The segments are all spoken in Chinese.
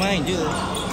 我发你这个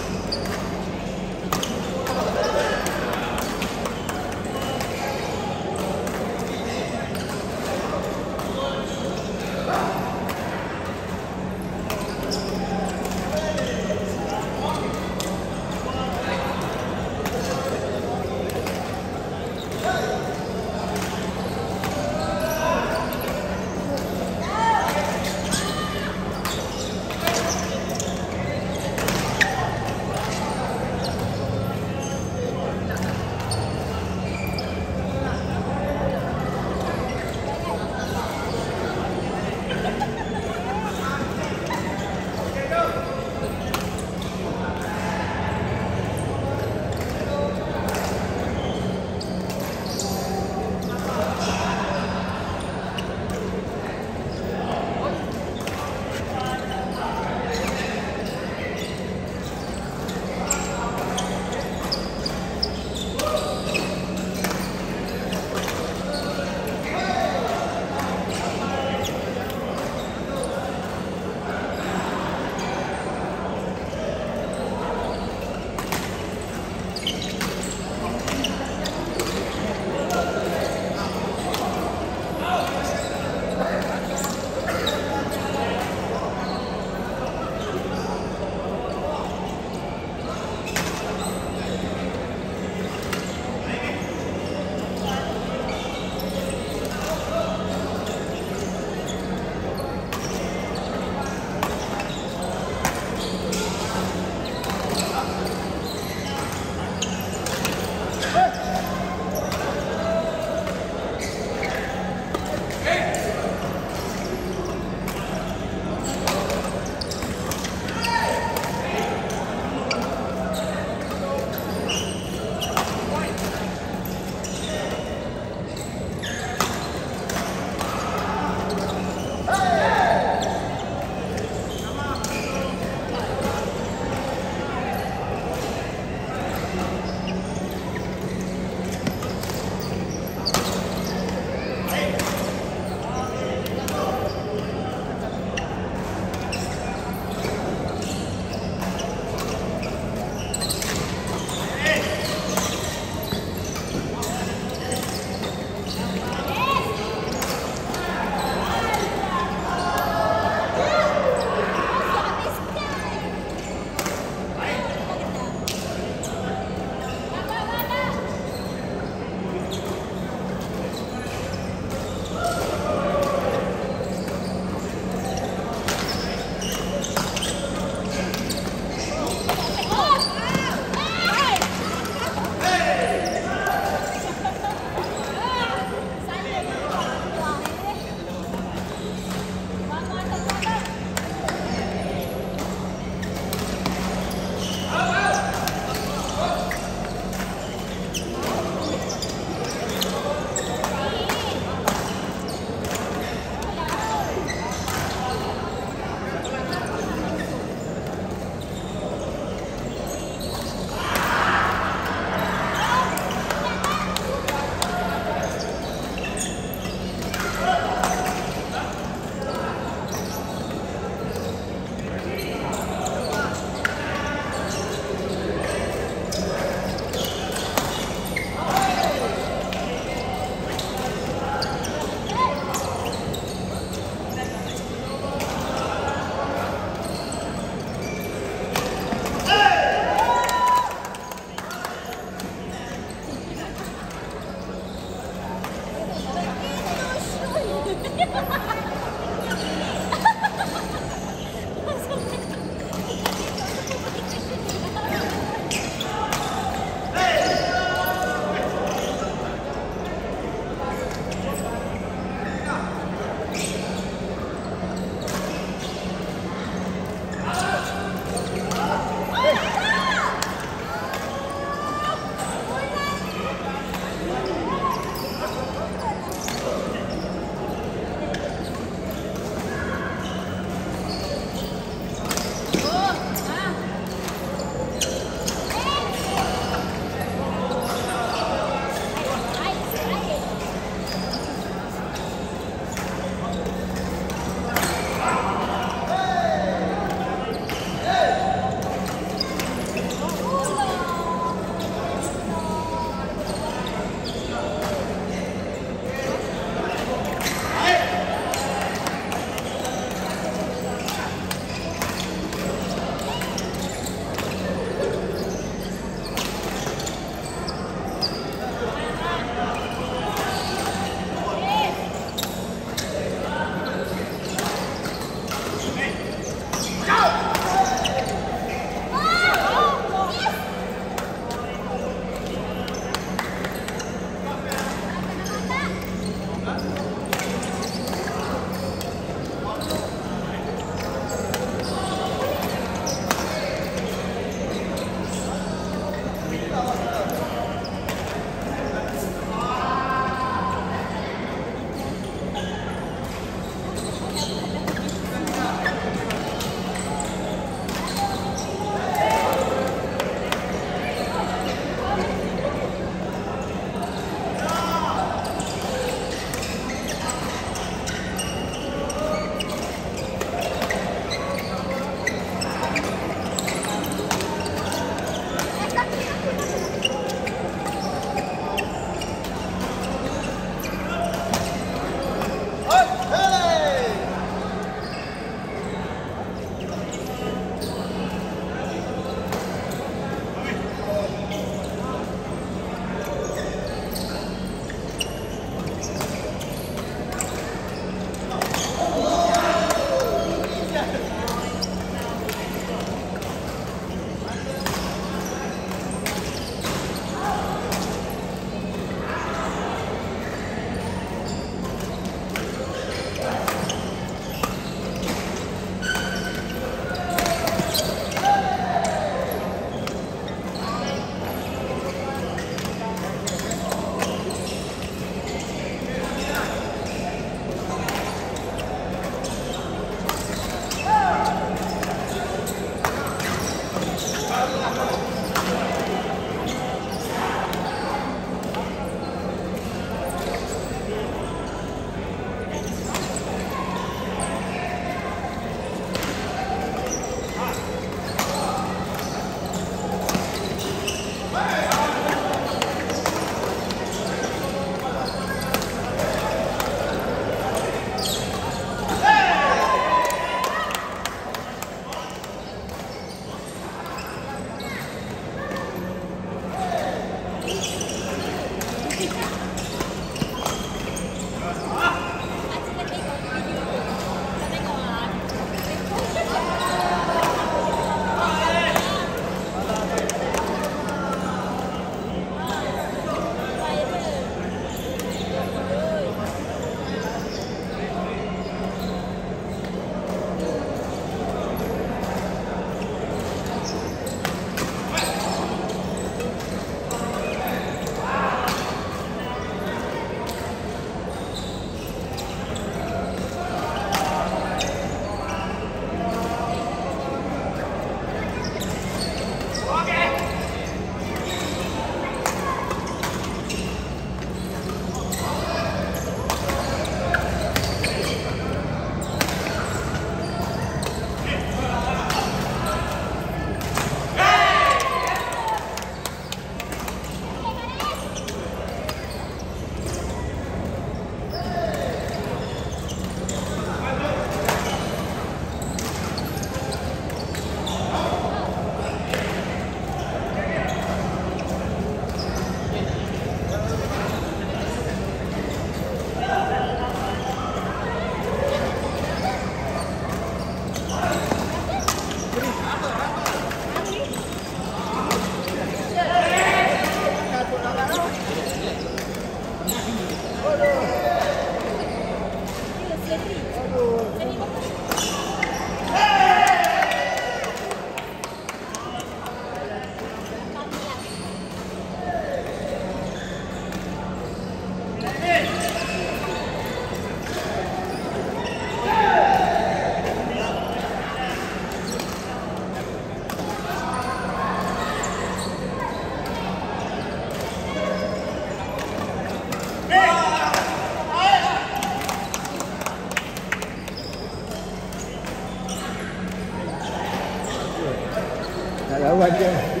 来，万天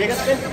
你看，